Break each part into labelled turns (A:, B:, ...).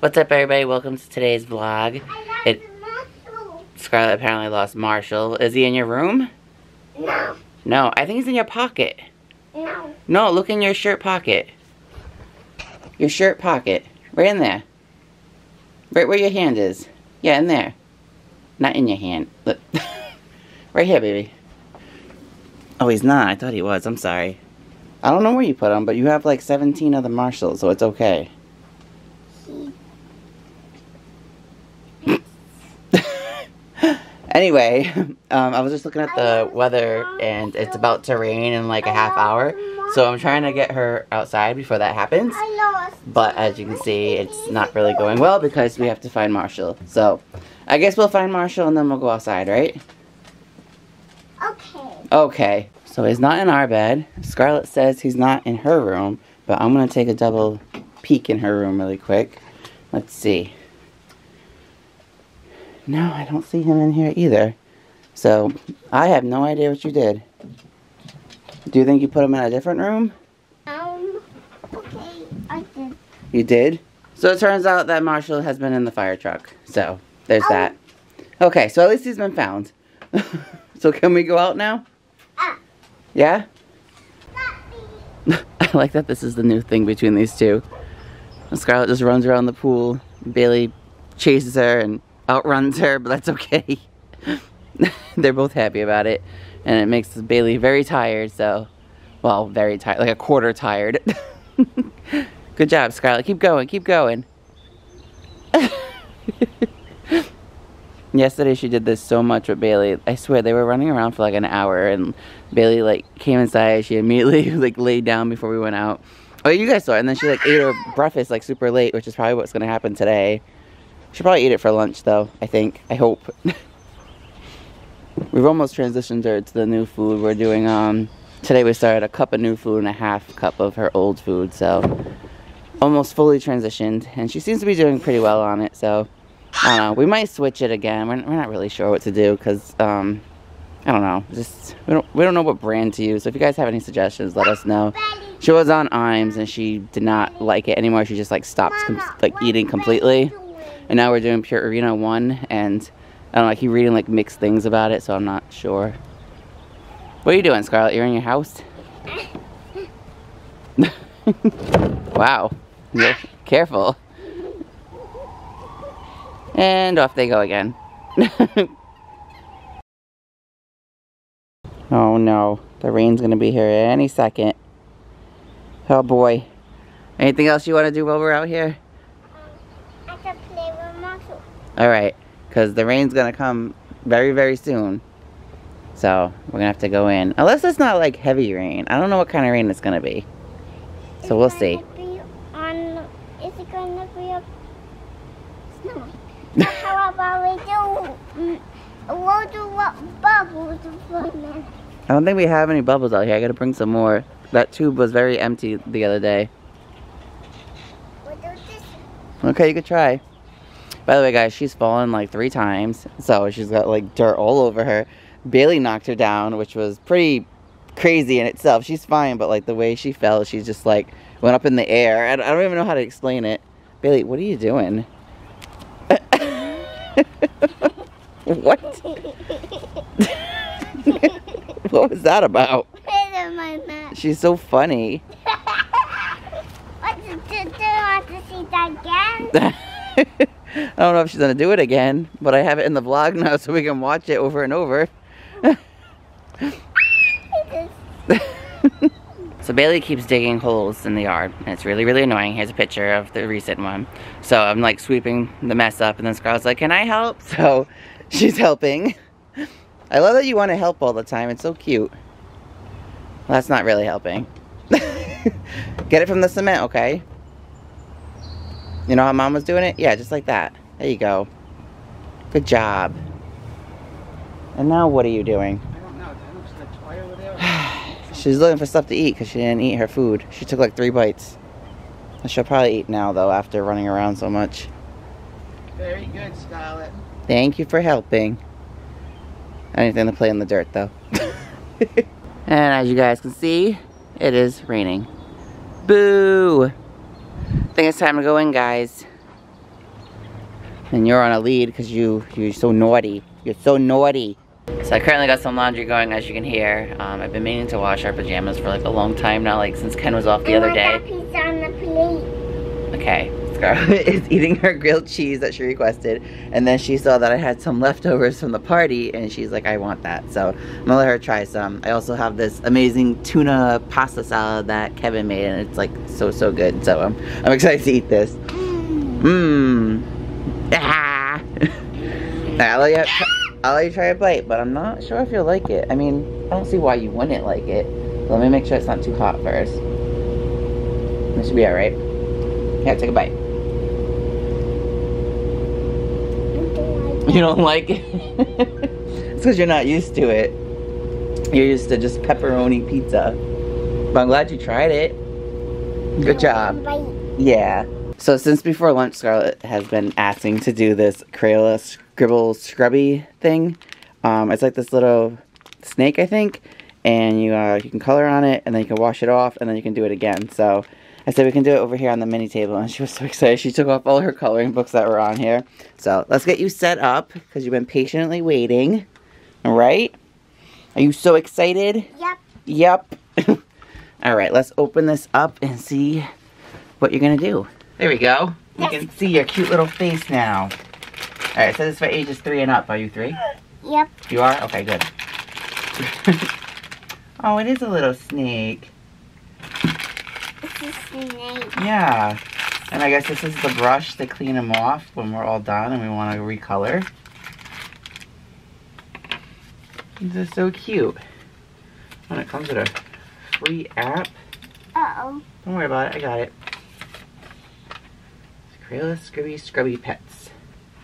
A: What's up everybody? Welcome to today's vlog. It Scarlett apparently lost Marshall. Is he in your room?
B: No.
A: No, I think he's in your pocket.
B: No.
A: No, look in your shirt pocket. Your shirt pocket. Right in there. Right where your hand is. Yeah, in there. Not in your hand. Look. right here, baby. Oh, he's not. I thought he was. I'm sorry. I don't know where you put him, but you have like 17 other Marshalls, so it's okay. Anyway, um, I was just looking at the weather, and it's about to rain in like a half hour. So I'm trying to get her outside before that happens. But as you can see, it's not really going well because we have to find Marshall. So I guess we'll find Marshall and then we'll go outside, right?
B: Okay.
A: Okay. So he's not in our bed. Scarlett says he's not in her room. But I'm going to take a double peek in her room really quick. Let's see. No, I don't see him in here either. So I have no idea what you did. Do you think you put him in a different room?
B: Um. Okay. I did.
A: You did? So it turns out that Marshall has been in the fire truck. So there's
B: Oh.
A: that. Okay, so at least he's been found. so can we go out now?
B: Ah.
A: Yeah? I like that this is the new thing between these two. Scarlett just runs around the pool. Bailey chases her and outruns her, but that's okay. They're both happy about it. And it makes Bailey very tired, so, well, very tired, like a quarter tired. Good job, Scarlett. Keep going, keep going. Yesterday she did this so much with Bailey. I swear they were running around for like an hour and Bailey like came inside. She immediately like laid down before we went out. Oh, you guys saw it. And then she like ate her breakfast like super late, which is probably what's gonna happen today. She'll probably eat it for lunch though. I think. I hope. We've almost transitioned her to the new food. We're doing um today we started a cup of new food and a half cup of her old food. So almost fully transitioned, and she seems to be doing pretty well on it. So. I don't know. We might switch it again. We're, we're not really sure what to do because um, I don't know. Just we don't we don't know what brand to use. So if you guys have any suggestions, let us know. She was on Iams and she did not like it anymore. She just like stopped like eating completely. And now we're doing Purina One, and I don't know. I keep reading like mixed things about it, so I'm not sure. What are you doing, Scarlett? You're in your house. wow. Yeah, Careful. And off they go again. oh no, the rain's gonna be here any second. Oh boy. Anything else you want to do while we're out here?
B: I can play with Marshall.
A: Alright, because the rain's gonna come very, very soon. So, we're gonna have to go in. Unless it's not like heavy rain. I don't know what kind of rain it's gonna be. So we'll see.
B: on. Is it gonna be a snow? How about we do? mm, We'll do what bubbles.
A: I don't think we have any bubbles out here. I gotta bring some more. That tube was very empty the other day.
B: We'll do this.
A: Okay, you could try. By the way, guys, she's fallen like three times. So she's got like dirt all over her. Bailey knocked her down, which was pretty crazy in itself. She's fine, but like the way she fell, she just like went up in the air. I don't, I don't even know how to explain it. Bailey, what are you doing? what? what was that about? She's so funny.
B: What did you do? Want to see that again?
A: I don't know if she's gonna do it again, but I have it in the vlog now so we can watch it over and over. so Bailey keeps digging holes in the yard, and it's really, really annoying. Here's a picture of the recent one. So I'm like sweeping the mess up, and then Scarlett's like, "Can I help?" So she's helping. I love that you want to help all the time. It's so cute. Well, that's not really helping. Get it from the cement, okay? You know how mom was doing it? Yeah, just like that. There you go. Good job. And now what are you doing?
C: I don't know. That looks like toy over there.
A: She's looking for stuff to eat because she didn't eat her food. She took like three bites. And She'll probably eat now though after running around so much.
C: Very good, Scarlett.
A: Thank you for helping. Anything to play in the dirt though. and as you guys can see, it is raining. Boo! I think it's time to go in, guys. And you're on a lead because you, you're so naughty. You're so naughty. So I currently got some laundry going as you can hear. Um, I've been meaning to wash our pajamas for like a long time now, like since Ken was off the
B: I
A: other day.
B: that pizza on the plate.
A: Okay, Scarlett is eating her grilled cheese that she requested, and then she saw that I had some leftovers from the party, and she's like, I want that. So I'm gonna let her try some. I also have this amazing tuna pasta salad that Kevin made, and it's like so, so good. So I'm, I'm excited to eat this. Mmm. Ah. I'll let, you, I'll let you try a bite, but I'm not sure if you'll like it. I mean, I don't see why you wouldn't like it. Let me make sure it's not too hot first. This should be alright. Yeah, take a bite. You don't like it? it's because you're not used to it. You're used to just pepperoni pizza. But I'm glad you tried it. Good job. Yeah. So since before lunch, Scarlett has been asking to do this Crayola Scribble Scrubbie thing. Um, it's like this little snake, I think. And you, uh, you can color on it, and then you can wash it off, and then you can do it again. So I said we can do it over here on the mini table, and she was so excited. She took off all her coloring books that were on here. So let's get you set up, because you've been patiently waiting. All right? Are you so excited?
B: Yep.
A: Yep. all right, let's open this up and see what you're going to do. There we go. You can see your cute little face now. All right, so this is for ages three and up. Are you three?
B: Yep.
A: You are? Okay, good. oh, it is a little snake.
B: It's a snake.
A: Yeah. And I guess this is the brush to clean them off when we're all done and we want to recolor. These are so cute. And it comes with a free app.
B: Uh-oh.
A: Don't worry about it, I got it. Crayola Scribble Scrubbie Pets.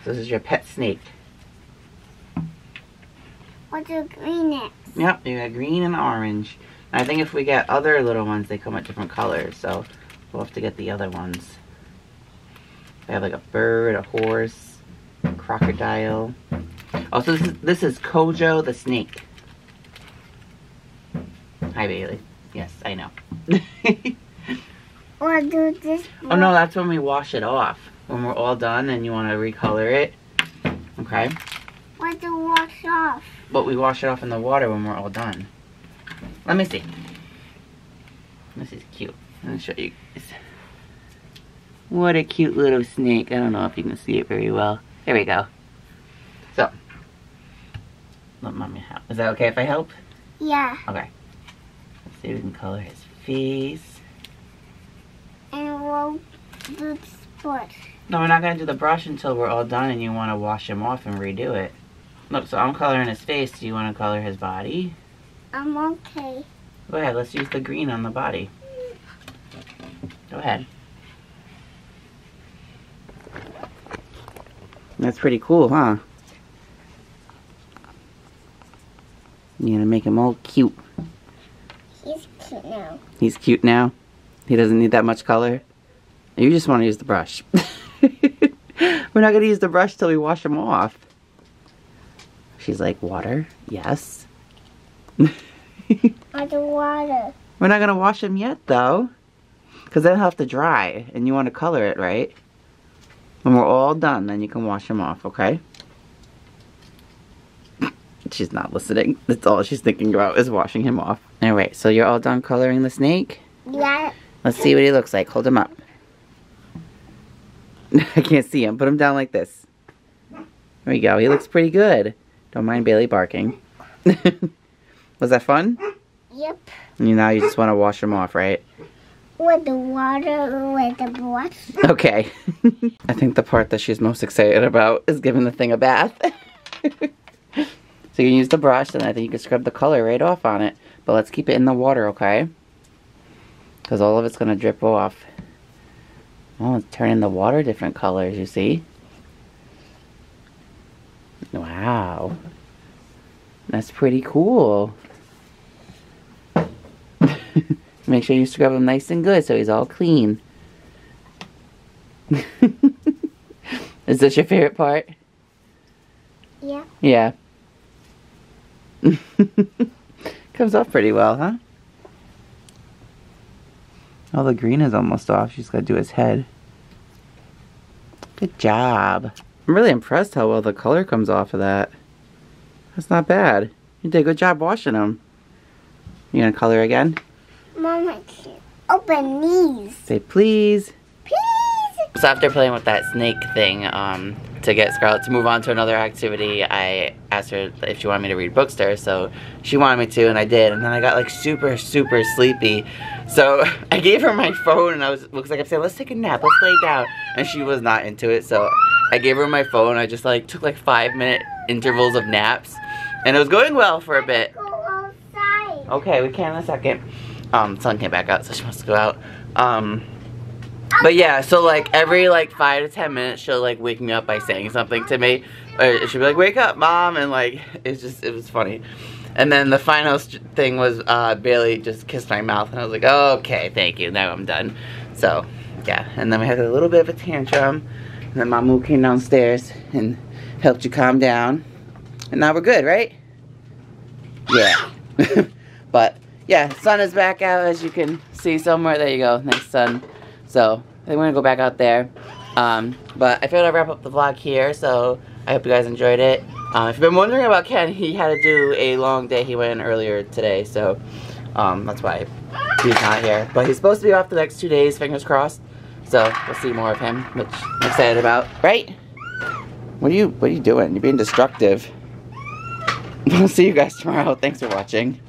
A: So this is your pet snake.
B: What's the green it?
A: Yep, you got green and orange. And I think if we get other little ones, they come with different colors. So we'll have to get the other ones. They have like a bird, a horse, a crocodile. Oh, this is, this is Kojo the snake. Hi, Bailey. Yes, I know.
B: Or do this
A: oh, no, that's when we wash it off. When we're all done and you want to recolor it. Okay?
B: What to wash off?
A: But we wash it off in the water when we're all done. Let me see. This is cute. Let me show you guys. What a cute little snake. I don't know if you can see it very well. There we go. So. Let mommy help. Is that okay if I help?
B: Yeah.
A: Okay. Let's see if we can color his face.
B: And the sport.
A: No, we're not going to do the brush until we're all done and you want to wash him off and redo it. Look, so I'm coloring his face. Do you want to color his body?
B: I'm okay.
A: Go ahead, let's use the green on the body. Go ahead. That's pretty cool, huh? You're gonna make him all cute.
B: He's cute now.
A: He's cute now. He doesn't need that much color. You just want to use the brush. We're not gonna use the brush till we wash him off. She's like, water? Yes.
B: The water.
A: We're not gonna wash him yet though. Cause then he'll have to dry and you wanna color it, right? When we're all done, then you can wash him off, okay? She's not listening. That's all she's thinking about is washing him off. Alright, so you're all done coloring the snake?
B: Yeah.
A: Let's see what he looks like. Hold him up. I can't see him. Put him down like this. There we go. He looks pretty good. Don't mind Bailey barking. Was that fun?
B: Yep.
A: You now you just want to wash him off, right?
B: With the water, with the brush.
A: Okay. I think the part that she's most excited about is giving the thing a bath. so you can use the brush and I think you can scrub the color right off on it. But let's keep it in the water, okay? Because all of it's going to drip off. Oh, it's turning the water different colors, you see? Wow. That's pretty cool. Make sure you scrub him nice and good so he's all clean. Is this your favorite part?
B: Yeah.
A: Yeah. Comes off pretty well, huh? Oh, the green is almost off. She's got to do his head. Good job. I'm really impressed how well the color comes off of that. That's not bad. You did a good job washing them. You gonna color again?
B: Mom, I can't open these.
A: Say please.
B: Please.
A: So after playing with that snake thing, um, to get Scarlett to move on to another activity, I asked her if she wanted me to read books to her, so she wanted me to, and I did, and then I got like super, super sleepy. So I gave her my phone, and I was, looks like I'm saying, let's take a nap, let's lay down, and she was not into it, so I gave her my phone, I just like took like five minute intervals of naps, and it was going well for a bit. Okay, we can in a second. Um, sun came back out, so she wants to go out. Um, but yeah, so like every like five to ten minutes, she'll like wake me up by saying something to me, or she'll be like, "Wake up, mom!" and like it's just it was funny. And then the final thing was uh, Bailey just kissed my mouth, and I was like, oh, "Okay, thank you. Now I'm done." So yeah, and then we had a little bit of a tantrum, and then Mamu came downstairs and helped you calm down, and now we're good, right? Yeah. but yeah, sun is back out as you can see somewhere. There you go, nice sun. So I think we're gonna go back out there. Um, but I figured I'd wrap up the vlog here, so I hope you guys enjoyed it. Um, if you've been wondering about Ken, he had to do a long day. He went in earlier today, so um, that's why he's not here. But he's supposed to be off the next two days, fingers crossed. So we'll see more of him, which I'm excited about. Right? What are you What are you doing? You're being destructive. We'll see you guys tomorrow. Thanks for watching.